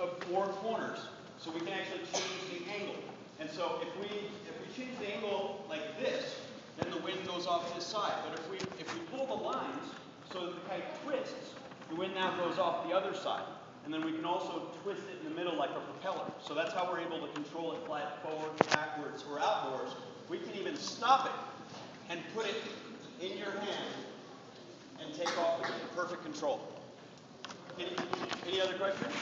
of four corners, so we can actually change the angle. And so if we, if we change the angle like this, then the wind goes off this side. But if we, if we pull the lines so that the kite twists, the wind now goes off the other side. And then we can also twist it in the middle like a propeller. So that's how we're able to control it flat forward, backwards, or outdoors. We can even stop it and put it in your hand and take off with perfect control. Any, any other questions?